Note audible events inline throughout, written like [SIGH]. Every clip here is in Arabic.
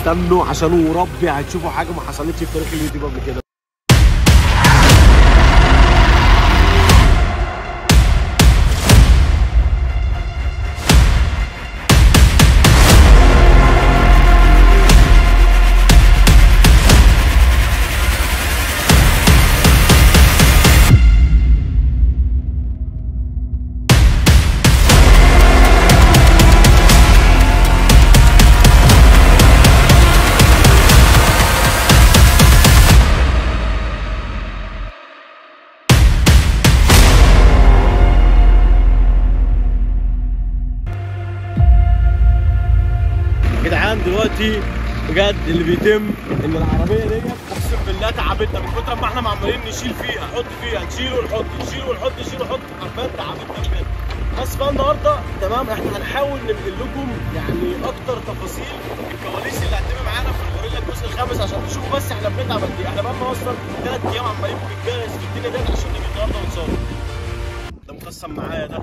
استنوا عشان وربي هتشوفوا حاجة ما حصلتش في تاريخ اليوتيوب قبل كده. بجد اللي بيتم إن العربية ديت أقسم بالله تعبتنا. من كتر ما إحنا عمالين نشيل فيها نحط فيها نشيل ونحط نشيل ونحط نشيل ونحط حرفيا تعبتنا بجد. بس بقى النهارده تمام إحنا هنحاول ننقل لكم يعني أكتر تفاصيل الكواليس اللي هتتم معانا في الغوريلا الجزء الخامس عشان تشوفوا بس إحنا بنتعب قد إيه. إحنا بقى لنا أصلا ثلاث أيام عمالين بنتجهز في الدنيا ديت عشان نيجي النهارده ونصور. مخصم معايا ده.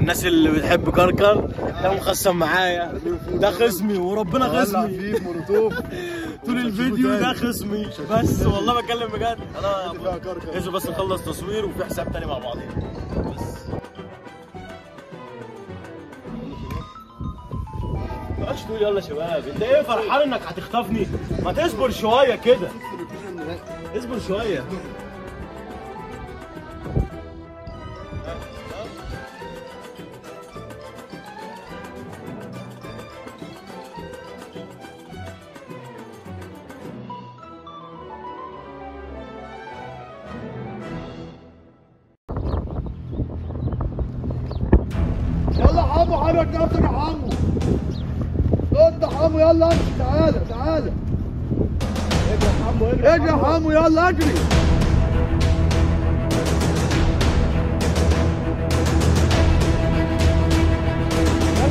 الناس اللي بتحب كركر ده مخصم معايا. ده خصمي وربنا خصمي. [LAUGHS] طول الفيديو ده خصمي. بس والله بتكلم بجد. أنا. لازم بس نخلص تصوير وفي حساب تاني مع بعضين بس تقول يلا شباب. انت إيه فرحان انك هتخطفني؟ ما تصبر شوية كده. اصبر شوية. حمو حرك نفسك يا حمو انت حمو يلا امشي تعالى تعالى اجري يا حمو اجري. اجري يا حمو يلا اجري.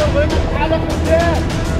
أنا بقيت تعالى في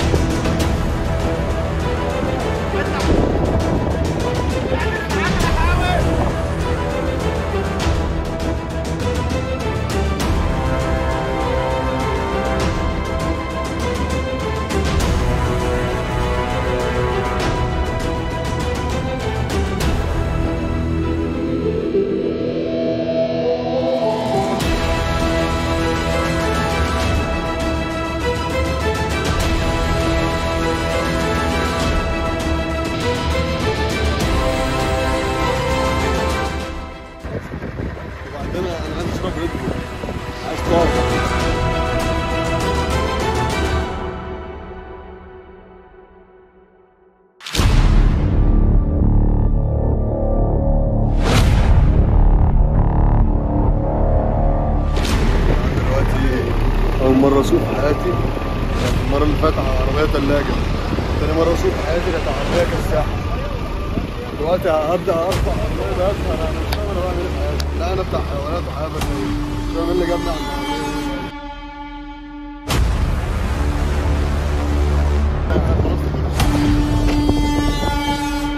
دلوقتي أول مرة أسوق في حياتي المرة اللي فاتت عربية تلاجة. تاني مرة أسوق في حياتي كانت عربية كساحة دلوقتي هبدأ أرفع عربية أسهل أنا مش فاهم أنا بعمل إيه في حياتي. لا أنا بتاع حيوانات وحياة برية اللي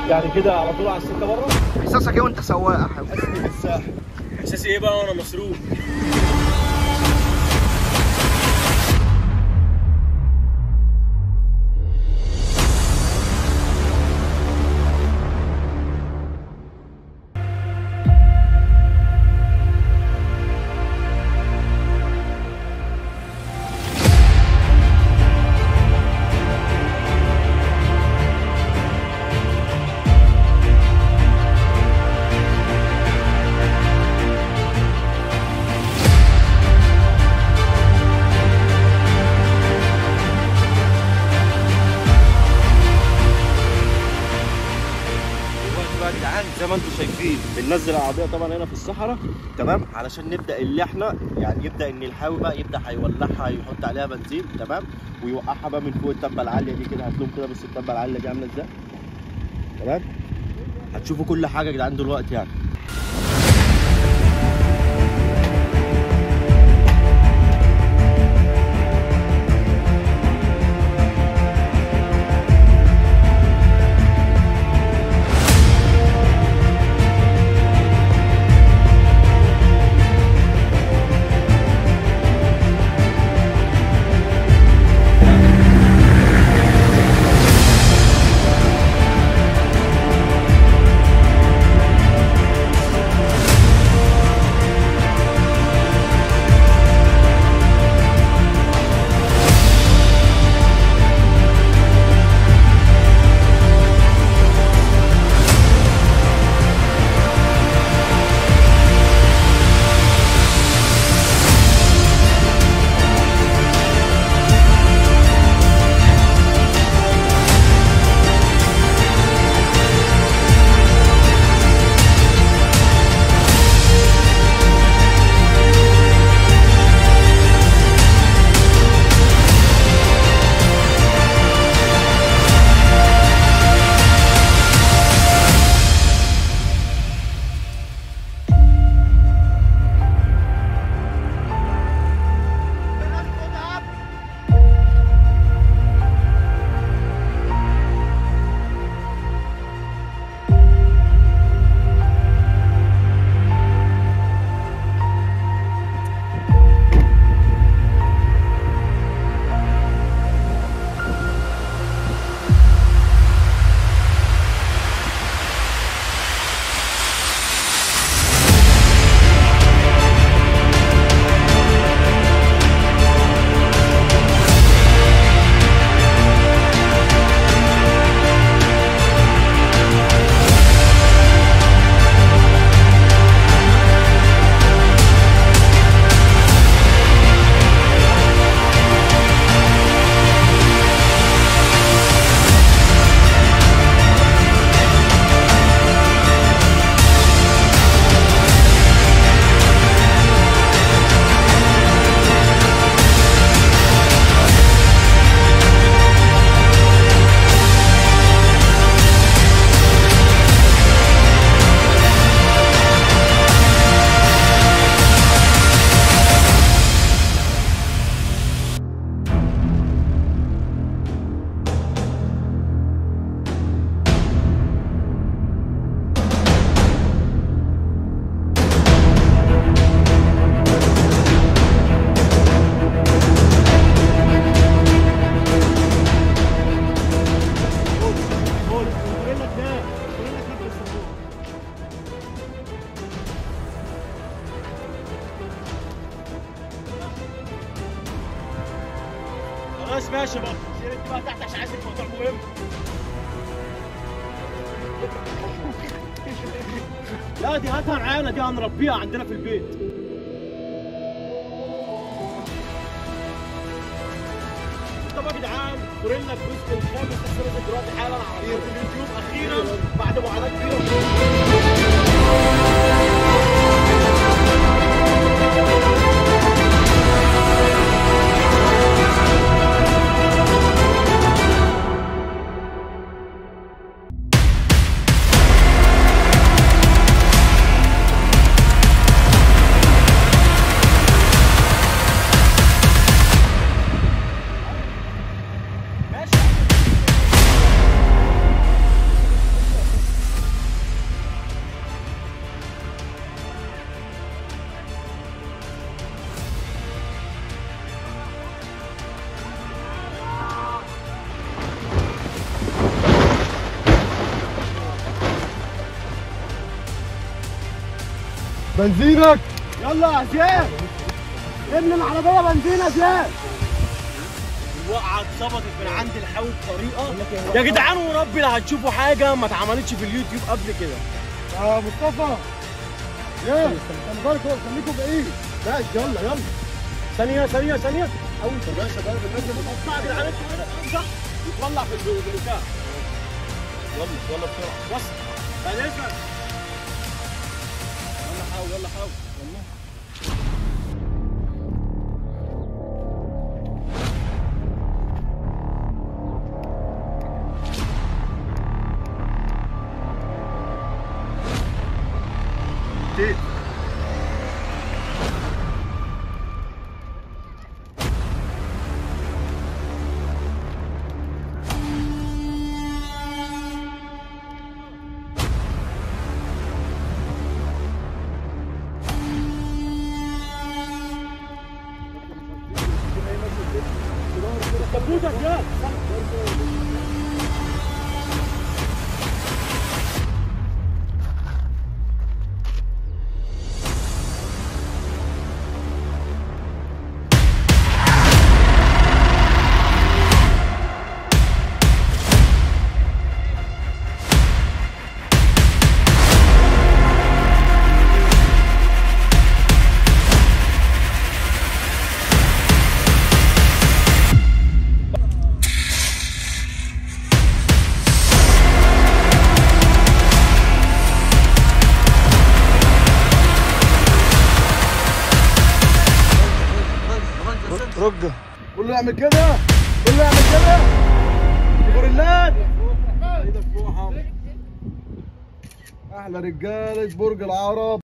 يعني كده على طول على السكة بره؟ إحساسك إيه وأنت سواق يا حبيبي إحساسي إيه بقى وأنا مسروق؟ يا جدعان زي ما أنتم شايفين. بننزل العربية طبعا هنا في الصحراء. تمام؟ علشان نبدأ اللي إحنا يعني يبدأ ان الحاوي بقى يبدأ هيولعها يحط عليها بنزين. تمام؟ ويوقعها بقى من فوق التبة العالية دي كده. هتلوم كده بس التبة العالية دي عاملة إزاي؟ تمام؟ هتشوفوا كل حاجة يا جدعان دلوقتي يعني. لا دي هاتها معانا دي هنربيها عندنا في البيت. طب يا جدعان قولنا الجزء الخامس تحصيل دلوقتي حالا على اليوتيوب. أخيرا بعد معاناة كبيره بنزينك. يلا يا زياد ابن العربية بنزين يا زياد الوقعه اتظبطت من عند الحاوي بطريقه يا جدعان وربي لا هتشوفوا حاجة ما اتعملتش في اليوتيوب قبل كده. يا مصطفى. يا خلي بالكوا خليكوا بعيد. بس يلا يلا. ثانية ثانية ثانية. أول يا باشا بقى الناس اللي بتقطع يا جدعان أنتوا صح؟ يطلع في البتاع يلا يلا بسرعة. بس. بعد اذنك يلا حاول يلا. رجة قول له اعمل كده قول له اعمل كده غوريلات إيدك فوق يا حمد. أحلى رجاله برج العرب؟